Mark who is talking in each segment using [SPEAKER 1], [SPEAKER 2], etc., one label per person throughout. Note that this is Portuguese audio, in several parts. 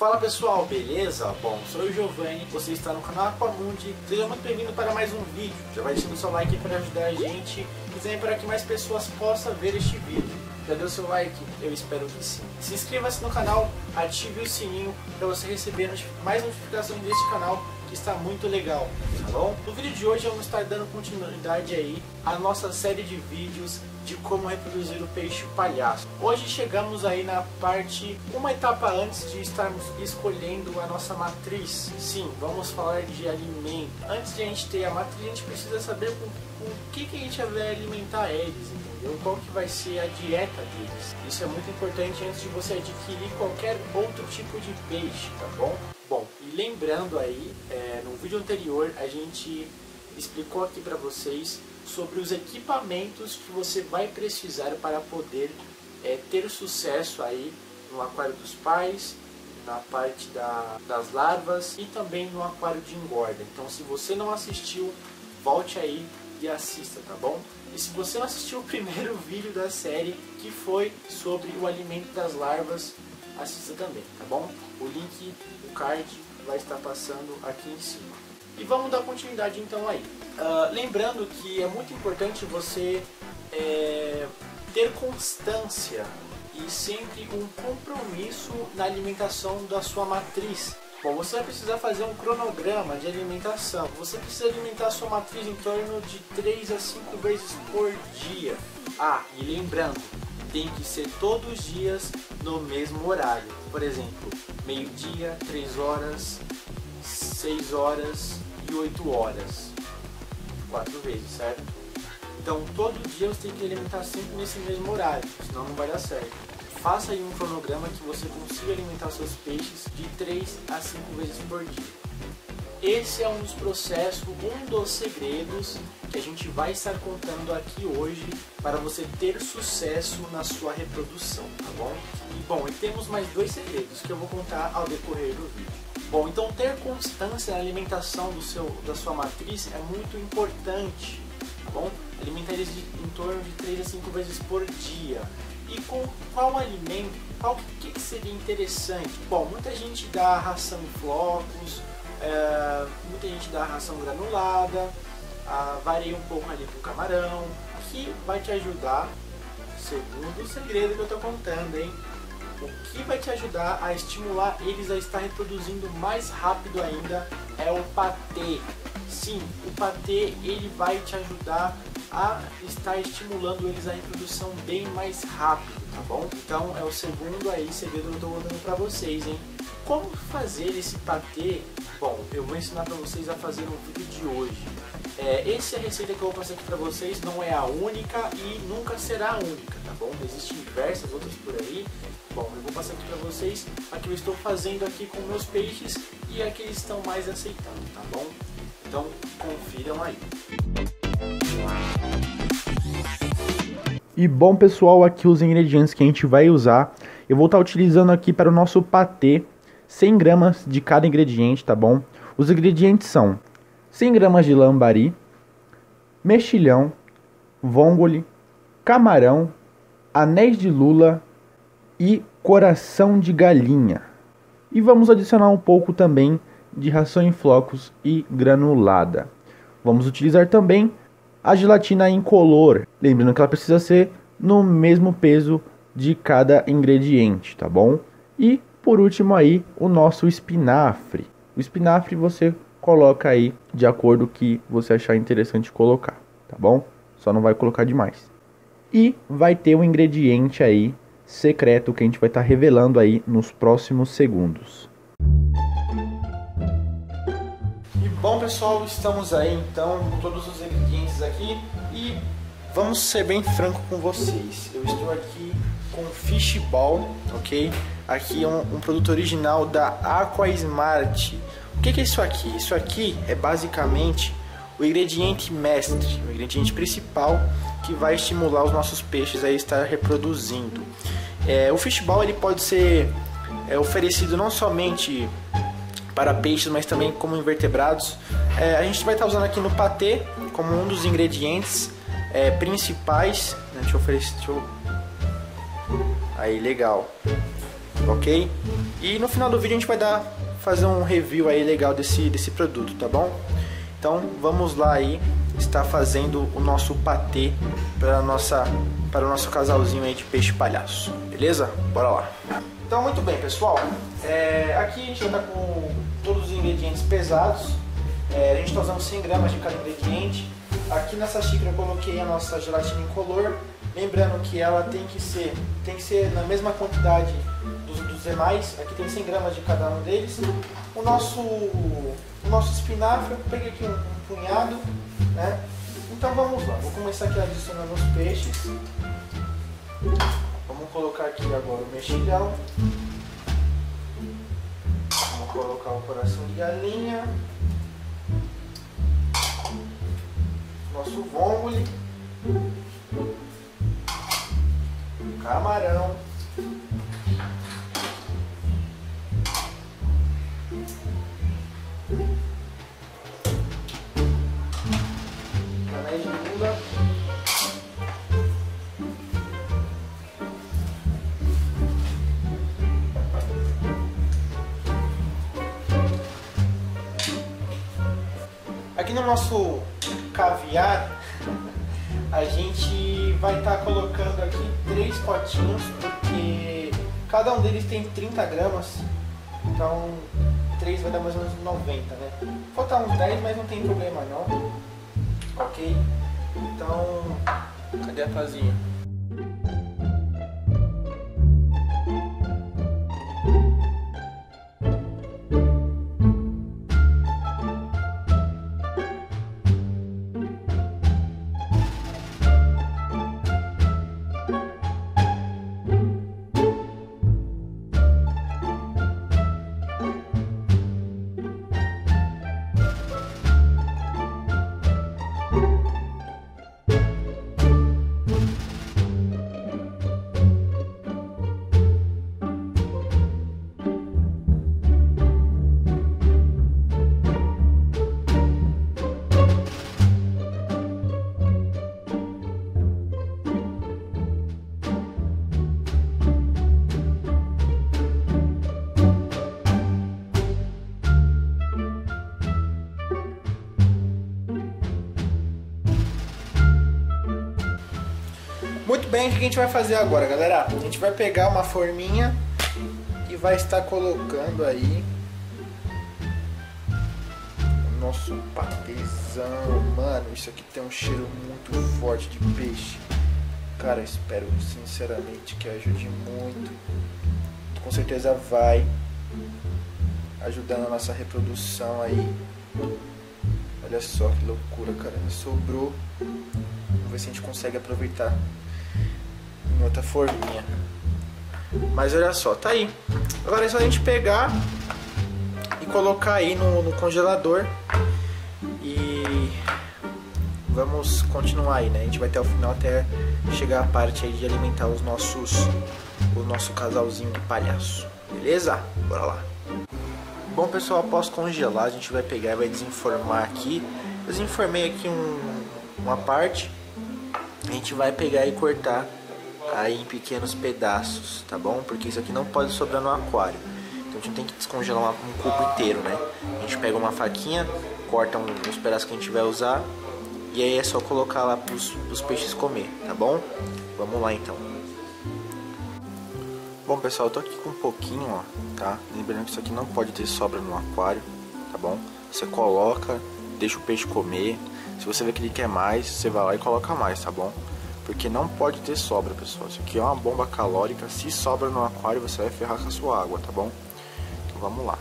[SPEAKER 1] Fala pessoal, beleza? Bom, sou o Giovanni, você está no canal Aquamundi. Seja muito bem-vindo para mais um vídeo. Já vai deixando seu like para ajudar a gente e também para que mais pessoas possam ver este vídeo. Já deu seu like? Eu espero que sim. Se inscreva-se no canal, ative o sininho para você receber mais notificações deste canal que está muito legal, tá bom? No vídeo de hoje vamos estar dando continuidade aí à nossa série de vídeos de como reproduzir o peixe palhaço. Hoje chegamos aí na parte, uma etapa antes de estarmos escolhendo a nossa matriz. Sim, vamos falar de alimento. Antes de a gente ter a matriz, a gente precisa saber com, com o que, que a gente vai alimentar eles, entendeu? Qual que vai ser a dieta deles. Isso é muito importante antes de você adquirir qualquer outro tipo de peixe, tá bom? Bom, lembrando aí, é, no vídeo anterior a gente explicou aqui para vocês sobre os equipamentos que você vai precisar para poder é, ter sucesso aí no aquário dos pais, na parte da, das larvas e também no aquário de engorda. Então se você não assistiu, volte aí e assista, tá bom? E se você não assistiu o primeiro vídeo da série, que foi sobre o alimento das larvas, assista também, tá bom? O link, o card vai estar passando aqui em cima. E vamos dar continuidade então aí. Uh, lembrando que é muito importante você é, ter constância e sempre um compromisso na alimentação da sua matriz. Bom, você vai precisar fazer um cronograma de alimentação. Você precisa alimentar a sua matriz em torno de 3 a 5 vezes por dia. Ah, e lembrando, tem que ser todos os dias no mesmo horário. Por exemplo, meio-dia, 3 horas, 6 horas e 8 horas. Quatro vezes, certo? Então todo dia você tem que alimentar sempre nesse mesmo horário, senão não vai dar certo. Faça aí um cronograma que você consiga alimentar seus peixes de 3 a 5 vezes por dia. Esse é um dos processos, um dos segredos que a gente vai estar contando aqui hoje para você ter sucesso na sua reprodução, tá bom? E bom, e temos mais dois segredos que eu vou contar ao decorrer do vídeo. Bom, então ter constância na alimentação do seu, da sua matriz é muito importante, tá bom? Alimentar eles de, em torno de 3 a 5 vezes por dia. E com qual alimento, qual que, que seria interessante? Bom, muita gente dá ração em flocos, é, muita gente dá ração granulada, varia um pouco ali pro camarão, que vai te ajudar, segundo o segredo que eu estou contando, hein? O que vai te ajudar a estimular eles a estar reproduzindo mais rápido ainda é o patê. Sim, o patê ele vai te ajudar a estar estimulando eles a reprodução bem mais rápido, tá bom? Então é o segundo aí segredo que eu estou contando para vocês, hein? Como fazer esse patê? Bom, eu vou ensinar para vocês a fazer no vídeo de hoje. É, essa é receita que eu vou passar aqui para vocês não é a única e nunca será a única, tá bom? Existem diversas outras por aí. Bom, eu vou passar aqui para vocês a que eu estou fazendo aqui com meus peixes e a que eles estão mais aceitando, tá bom? Então, confiram aí.
[SPEAKER 2] E bom pessoal, aqui os ingredientes que a gente vai usar. Eu vou estar utilizando aqui para o nosso patê 100 gramas de cada ingrediente, tá bom? Os ingredientes são 100 gramas de lambari, mexilhão, vongole, camarão, anéis de lula e coração de galinha. E vamos adicionar um pouco também de ração em flocos e granulada. Vamos utilizar também a gelatina incolor, lembrando que ela precisa ser no mesmo peso de cada ingrediente, tá bom? E por último aí, o nosso espinafre. O espinafre você coloca aí de acordo que você achar interessante colocar, tá bom? Só não vai colocar demais. E vai ter um ingrediente aí secreto que a gente vai estar tá revelando aí nos próximos segundos.
[SPEAKER 1] E bom pessoal, estamos aí então com todos os ingredientes aqui e vamos ser bem franco com vocês. Eu estou aqui com Fishball, ok? Aqui é um, um produto original da Aqua Smart. O que, que é isso aqui? Isso aqui é basicamente o ingrediente mestre, o ingrediente principal que vai estimular os nossos peixes a estar reproduzindo. É, o fishball ele pode ser é, oferecido não somente para peixes, mas também como invertebrados. É, a gente vai estar usando aqui no patê como um dos ingredientes é, principais. Né? Deixa eu oferecer. Deixa eu... Aí, legal. ok? E no final do vídeo a gente vai dar fazer um review aí legal desse, desse produto, tá bom? Então vamos lá aí estar fazendo o nosso patê para nossa para o nosso casalzinho aí de peixe palhaço, beleza? Bora lá. Então muito bem pessoal, é, aqui a gente já está com todos os ingredientes pesados. É, a gente está usando 100 gramas de cada ingrediente. Aqui nessa xícara eu coloquei a nossa gelatina incolor, lembrando que ela tem que ser tem que ser na mesma quantidade dos, dos demais. Aqui tem 100 gramas de cada um deles. O nosso o nosso espinafre, eu peguei aqui um, um punhado, né? Então vamos lá, vou começar aqui adicionando os peixes. Vamos colocar aqui agora o mexilhão. Vamos colocar o coração de galinha. Aqui no nosso caviar, a gente vai estar colocando aqui três potinhos, porque cada um deles tem 30 gramas, então 3 vai dar mais ou menos 90, né? Faltar uns 10, mas não tem problema não, ok? Então, cadê a tazinha? Bem, o que a gente vai fazer agora, galera? A gente vai pegar uma forminha e vai estar colocando aí o nosso patezão. Mano, isso aqui tem um cheiro muito forte de peixe. Cara, espero sinceramente que ajude muito. Com certeza vai ajudando a nossa reprodução aí. Olha só que loucura, cara. Sobrou. Vamos ver se a gente consegue aproveitar em outra forminha. Mas olha só, tá aí. Agora é só a gente pegar e colocar aí no, no congelador. E vamos continuar aí, né? A gente vai até o final até chegar a parte aí de alimentar os nossos o nosso casalzinho de palhaço. Beleza? Bora lá. Bom pessoal, após congelar, a gente vai pegar e vai desenformar aqui. Desenformei aqui um, uma parte. A gente vai pegar e cortar aí em pequenos pedaços, tá bom? Porque isso aqui não pode sobrar no aquário. Então a gente tem que descongelar um cubo inteiro, né? A gente pega uma faquinha, corta uns pedaços que a gente vai usar e aí é só colocar lá para os peixes comer, tá bom? Vamos lá então. Bom pessoal, eu tô aqui com um pouquinho, ó, tá? Lembrando que isso aqui não pode ter sobra no aquário, tá bom? Você coloca, deixa o peixe comer. Se você vê que ele quer mais, você vai lá e coloca mais, tá bom? Porque não pode ter sobra, pessoal. Isso aqui é uma bomba calórica. Se sobra no aquário, você vai ferrar com a sua água, tá bom? Então vamos lá.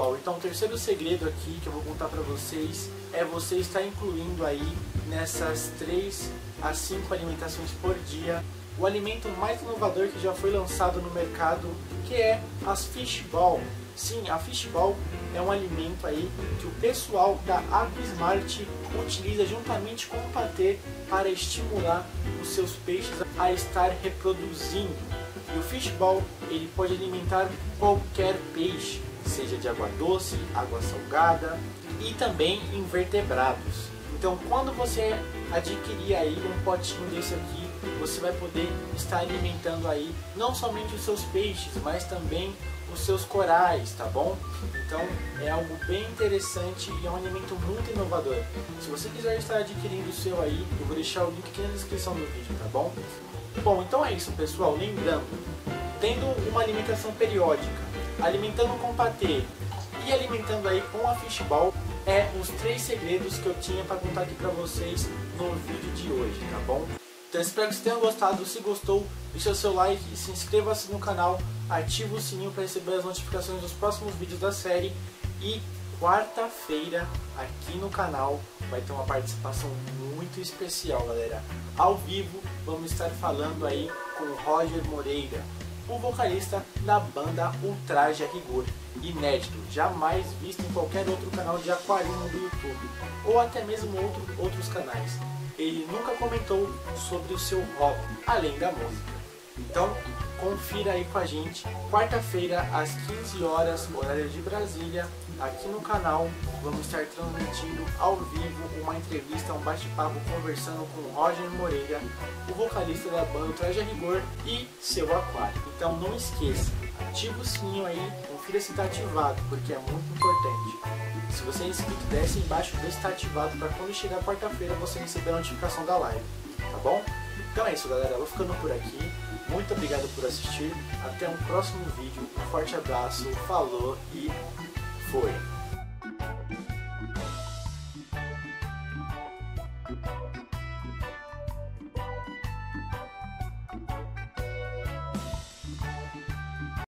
[SPEAKER 1] Pessoal, então o terceiro segredo aqui que eu vou contar para vocês é você estar incluindo aí nessas 3 a 5 alimentações por dia o alimento mais inovador que já foi lançado no mercado, que é as fishball. Sim, a fishball é um alimento aí que o pessoal da Aquismart utiliza juntamente com o patê para estimular os seus peixes a estar reproduzindo. E o fishball ele pode alimentar qualquer peixe, seja de água doce, água salgada e também invertebrados. Então, quando você adquirir aí um potinho desse aqui, você vai poder estar alimentando aí não somente os seus peixes, mas também os seus corais, tá bom? Então é algo bem interessante e é um alimento muito inovador. Se você quiser estar adquirindo o seu aí, eu vou deixar o link aqui na descrição do vídeo, tá bom? Bom, então é isso pessoal, lembrando, tendo uma alimentação periódica, alimentando com patê e alimentando aí com a fishball, é os três segredos que eu tinha para contar aqui para vocês no vídeo de hoje, tá bom? Então espero que vocês tenham gostado. Se gostou, deixe o seu like se inscreva-se no canal. Ative o sininho para receber as notificações dos próximos vídeos da série. E quarta-feira, aqui no canal, vai ter uma participação muito especial, galera. Ao vivo, vamos estar falando aí com Roger Moreira, o vocalista da banda Ultraje Rigor. Inédito, jamais visto em qualquer outro canal de aquarismo do YouTube, ou até mesmo outro, outros canais ele nunca comentou sobre o seu hobby, além da música. Então, confira aí com a gente, quarta-feira às 15 horas, horário de Brasília, aqui no canal, vamos estar transmitindo ao vivo uma entrevista, um bate-papo conversando com Roger Moreira, o vocalista da banda Traje Rigor e seu aquário. Então não esqueça, ativa o sininho aí, confira se está ativado, porque é muito importante. Se você é inscrito, desce embaixo e está ativado para quando chegar quarta-feira você receber a notificação da live, tá bom? Então é isso galera, eu vou ficando por aqui. Muito obrigado por assistir. Até um próximo vídeo. Um forte abraço, falou e foi!